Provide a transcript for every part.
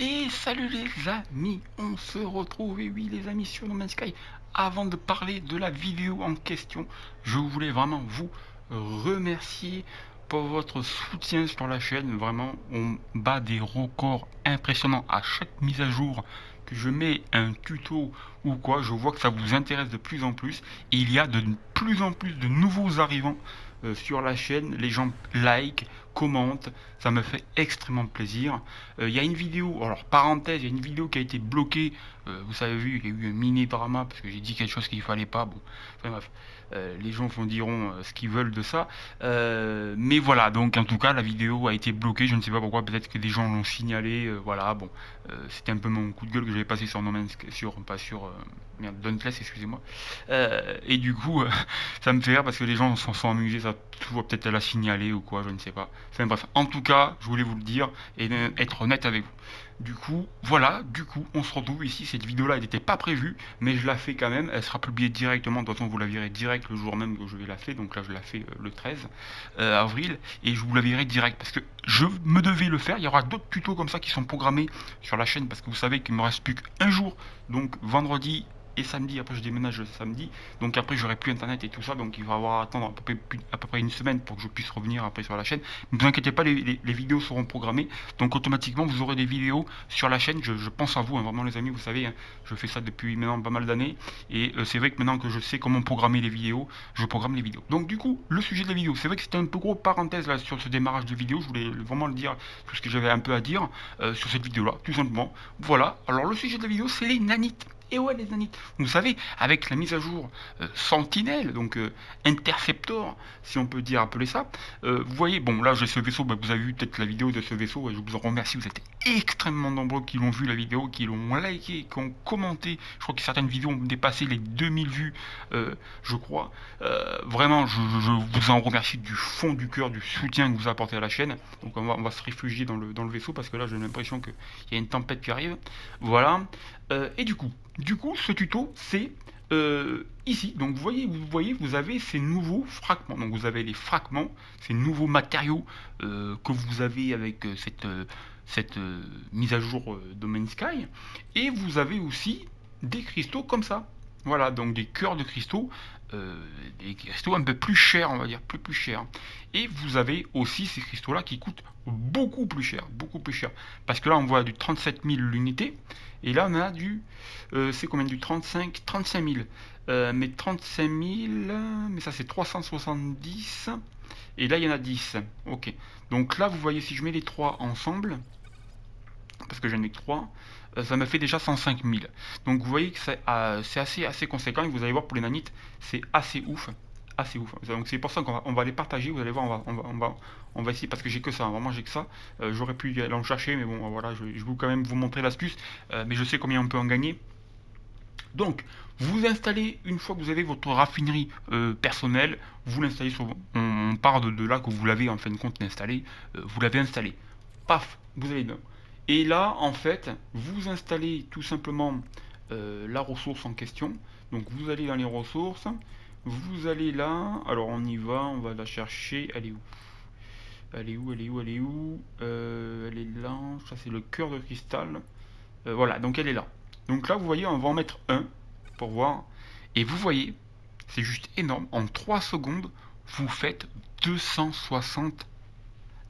Et salut les amis, on se retrouve, et oui les amis, sur No Man's Sky. Avant de parler de la vidéo en question, je voulais vraiment vous remercier pour votre soutien sur la chaîne. Vraiment, on bat des records impressionnants à chaque mise à jour que je mets un tuto ou quoi. Je vois que ça vous intéresse de plus en plus. Il y a de plus en plus de nouveaux arrivants euh, sur la chaîne. Les gens like, commentent, ça me fait extrêmement plaisir. Euh, il y a une vidéo, alors parenthèse, il y a une vidéo qui a été bloquée. Euh, vous avez vu, il y a eu un mini drama parce que j'ai dit quelque chose qu'il fallait pas. Bon, bref, les gens diront ce qu'ils veulent de ça. mais voilà, donc en tout cas, la vidéo a été bloquée. Je ne sais pas pourquoi. Peut-être que des gens l'ont signalé. voilà, bon, c'était un peu mon coup de gueule que j'avais passé sur No Man's, sur pas sur merde, excusez-moi. et du coup, ça me fait rire parce que les gens s'en sont amusés. Ça toujours peut-être la signaler ou quoi, je ne sais pas. Enfin bref, en tout cas, je voulais vous le dire et être honnête avec vous. Du coup, voilà, du coup, on se retrouve ici. Cette vidéo-là, elle n'était pas prévue, mais je la fais quand même. Elle sera publiée directement. De toute façon, vous la verrez direct le jour même que je vais la faire. Donc là, je la fais euh, le 13 euh, avril. Et je vous la verrai direct parce que je me devais le faire. Il y aura d'autres tutos comme ça qui sont programmés sur la chaîne parce que vous savez qu'il me reste plus qu'un jour. Donc vendredi samedi. Après, je déménage samedi. Donc après, j'aurai plus internet et tout ça. Donc il va avoir à attendre à peu, près, une semaine pour que je puisse revenir après sur la chaîne. Ne vous inquiétez pas, les, vidéos seront programmées. Donc automatiquement, vous aurez des vidéos sur la chaîne. Je, pense à vous, hein, vraiment les amis. Vous savez, hein, je fais ça depuis maintenant pas mal d'années. Et euh, c'est vrai que maintenant que je sais comment programmer les vidéos, je programme les vidéos. Donc du coup, le sujet de la vidéo. C'est vrai que c'était un peu gros parenthèse là sur ce démarrage de vidéo. Je voulais vraiment le dire, tout ce que j'avais un peu à dire euh, sur cette vidéo là, tout simplement. Voilà. Alors le sujet de la vidéo, c'est les nanites. Et ouais, les nanites. Vous savez, avec la mise à jour euh, Sentinelle, donc euh, Interceptor, si on peut dire appeler ça, euh, vous voyez, bon, là j'ai ce vaisseau, bah, vous avez vu peut-être la vidéo de ce vaisseau, et je vous en remercie, vous êtes extrêmement nombreux qui l'ont vu la vidéo, qui l'ont liké, qui ont commenté. Je crois que certaines vidéos ont dépassé les 2000 vues, je crois. vraiment, je, vous en remercie du fond du cœur du soutien que vous apportez à la chaîne. Donc on va, se réfugier dans le vaisseau, parce que là j'ai l'impression qu'il y a une tempête qui arrive. Voilà. et du coup, du coup, ce tuto, c'est euh, ici. Donc vous voyez, vous avez ces nouveaux fragments. Donc vous avez les fragments, ces nouveaux matériaux euh, que vous avez avec euh, cette, cette mise à jour Domain Sky. Et vous avez aussi des cristaux comme ça. Voilà, donc des cœurs de cristaux, des cristaux un peu plus chers, on va dire, plus plus chers. Et vous avez aussi ces cristaux-là qui coûtent beaucoup plus cher, beaucoup plus cher. Parce que là, on voit du 37 000 l'unité, et là, on a du, euh, c'est combien du 35, 35 000. Euh, mais 35 000, mais ça c'est 370, et là il y en a 10. Ok. Donc là, vous voyez, si je mets les trois ensemble, parce que j'en ai que 3, euh, ça me fait déjà 105 000. Donc vous voyez que c'est assez, assez conséquent, vous allez voir pour les nanites, c'est assez ouf assez ouf. Donc c'est pour ça qu'on va, on les partager. Vous allez voir, on va, on va, on va, essayer parce que j'ai que ça. Hein. Vraiment, j'ai que ça. Euh, j'aurais pu aller en chercher, mais bon, voilà, je, je vais quand même vous montrer l'astuce. Euh, mais je sais combien on peut en gagner. Donc, vous installez, une fois que vous avez votre raffinerie euh, personnelle, vous l'installez sur... On, part de, là que vous l'avez en fin de compte installé. vous l'avez installé. Paf, vous avez dedans. Et là, en fait, vous installez tout simplement la ressource en question. Donc, vous allez dans les ressources. Vous allez là, alors on y va, on va la chercher, elle est où? Elle est où, elle est où, elle est où? Euh, Elle est là, ça c'est le cœur de cristal. Euh, voilà, donc elle est là. Donc là, vous voyez, on va en mettre un pour voir. Et vous voyez, c'est juste énorme. En 3 secondes, vous faites 260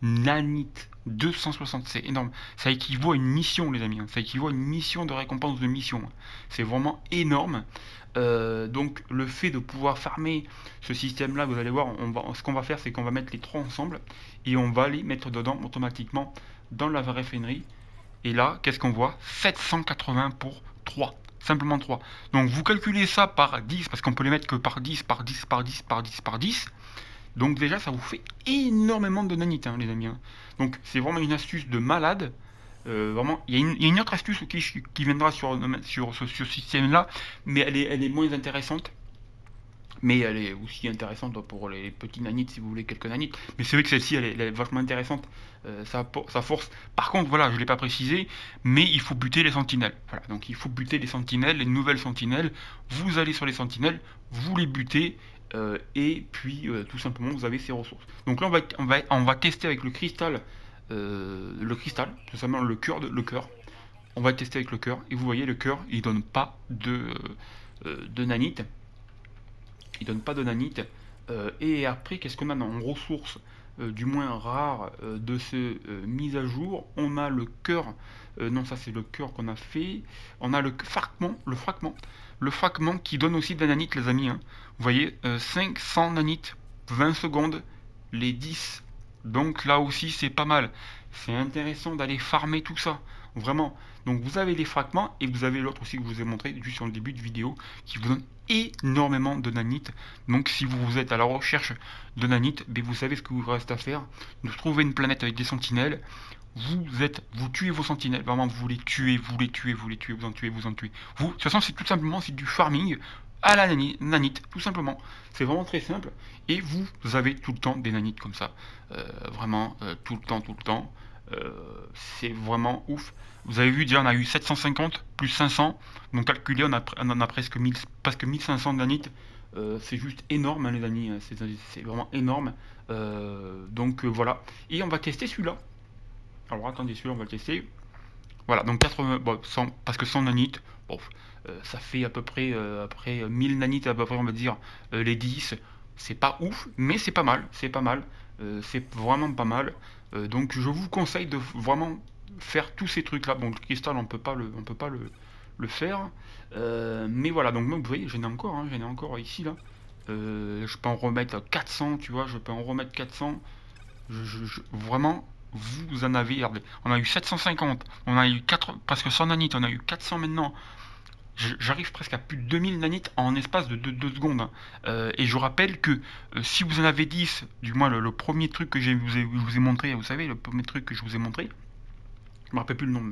nanites. 260, c'est énorme. Ça équivaut à une mission, les amis. Hein. Ça équivaut à une mission de récompense de mission. C'est vraiment énorme. Euh, donc le fait de pouvoir farmer ce système-là, vous allez voir, on va, ce qu'on va faire, c'est qu'on va mettre les trois ensemble et on va les mettre dedans automatiquement dans la raffinerie. Et là, qu'est-ce qu'on voit? 780 pour 3. Simplement 3. Donc vous calculez ça par 10, parce qu'on peut les mettre que par 10, par 10, par 10, par 10, par 10. Donc déjà, ça vous fait énormément de nanites, hein, les amis. Hein. Donc c'est vraiment une astuce de malade. Euh, vraiment, il y, a une autre astuce qui, viendra sur, ce système-là, mais elle est, elle est moins intéressante. Mais elle est aussi intéressante pour les petits nanites si vous voulez quelques nanites. Mais c'est vrai que celle-ci elle, est vachement intéressante. Euh, ça, force. Par contre, voilà, je ne l'ai pas précisé, mais il faut buter les sentinelles. Voilà, donc il faut buter les sentinelles, les nouvelles sentinelles. Vous allez sur les sentinelles, vous les butez. Euh, et puis tout simplement vous avez ces ressources. Donc là on va, on va, tester avec le cristal euh, le cristal, tout simplement le cœur, le cœur. on va tester avec le cœur. Et vous voyez, le cœur, il donne pas de, de nanite. Il donne pas de nanite. et après, qu'est-ce qu'on a en ressources du moins rares de ces mises à jour On a le cœur. non, ça c'est le cœur qu'on a fait. On a le fragment. Le fragment. Le fragment qui donne aussi de la nanite, les amis. Hein. Vous voyez, 500 nanites, 20 secondes, les 10 donc là aussi, c'est pas mal. C'est intéressant d'aller farmer tout ça. Vraiment. Donc vous avez les fragments et vous avez l'autre aussi que je vous ai montré juste sur le début de vidéo qui vous donne énormément de nanites. Donc si vous êtes à la recherche de nanites, ben, vous savez ce que vous reste à faire. Vous trouvez une planète avec des sentinelles. Vous êtes, vous tuez vos sentinelles, vraiment vous les tuez, vous les tuez, vous les tuez, vous en tuez, vous en tuez. Vous, de toute façon c'est tout simplement c'est du farming à la nanite, tout simplement. C'est vraiment très simple. Et vous, avez tout le temps des nanites comme ça. Euh, vraiment, euh, tout le temps, tout le temps. Euh, c'est vraiment ouf. Vous avez vu, déjà, on a eu 750 plus 500. Donc, calculé, on, a, on a presque, 1000, presque 1500 de nanites. c'est juste énorme, hein, les amis. C'est vraiment énorme. donc, voilà. Et on va tester celui-là. Alors, attendez, celui-là, on va le tester. Voilà, donc 80, bon, 100, parce que 100 nanites, bon, euh, ça fait à peu près euh, après 1000 nanites à peu près on va dire euh, les 10 c'est pas ouf mais c'est pas mal c'est pas mal. C'est vraiment pas mal. Donc je vous conseille de vraiment faire tous ces trucs là bon le cristal on peut pas le on peut pas le, le faire. Mais voilà donc vous voyez j'en ai encore hein, j'en ai encore ici là. Je peux en remettre 400 tu vois je peux en remettre 400 je, vraiment vous en avez regardez on a eu 750 on a eu 4 parce que 100 nanites on a eu 400 maintenant j'arrive presque à plus de 2000 nanites en espace de 2 secondes. Hein. Euh, et je rappelle que euh, si vous en avez 10, du moins le, premier truc que je vous, ai, montré, vous savez, le premier truc que je vous ai montré, je me rappelle plus le nom,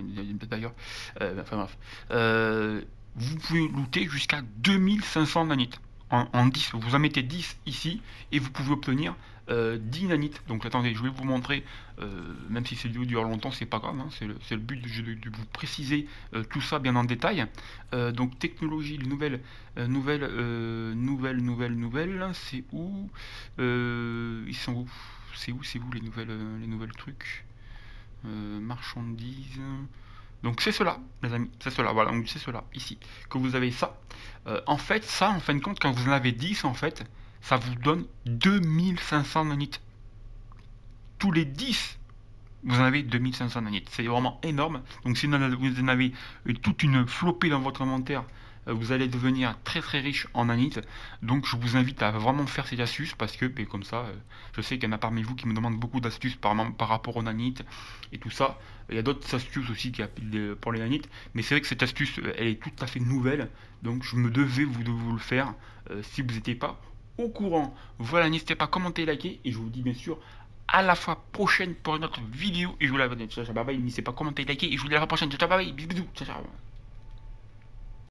d'ailleurs, euh, enfin bref, vous pouvez looter jusqu'à 2500 nanites. En, en, 10, vous en mettez 10 ici, et vous pouvez obtenir 10 euh, nanites. Donc attendez, je vais vous montrer, euh, même si cette vidéo dure longtemps, c'est pas grave, hein, c'est le, but de, vous préciser euh, tout ça bien en détail. donc technologie, les nouvelles, nouvelles, nouvelles, nouvelles, nouvelles, c'est où Ils sont C'est où, c'est où les nouvelles, les nouvelles trucs? Marchandises. Donc c'est cela, les amis, c'est cela, voilà, donc c'est cela, ici, que vous avez ça. en fait, ça, en fin de compte, quand vous en avez 10, en fait, ça vous donne 2500 nanites. Tous les 10, vous en avez 2500 nanites. C'est vraiment énorme. Donc si vous en avez toute une flopée dans votre inventaire, euh, vous allez devenir très très riche en nanites. Donc je vous invite à vraiment faire ces astuces parce que ben, comme ça, euh, je sais qu'il y en a parmi vous qui me demandent beaucoup d'astuces par, rapport aux nanites et tout ça. Il y a d'autres astuces aussi pour les nanites, mais c'est vrai que cette astuce, euh, elle est tout à fait nouvelle. Donc je me devais vous de vous le faire si vous n'étiez pas au courant. Voilà, n'hésitez pas à commenter, liker, et je vous dis bien sûr à la fois prochaine pour une autre vidéo. Et je vous la ciao, ciao, bye bye, n'hésitez pas à commenter, liker, et je vous dis à la prochaine, ciao, bye bye, bisous, bisous, ciao, ciao.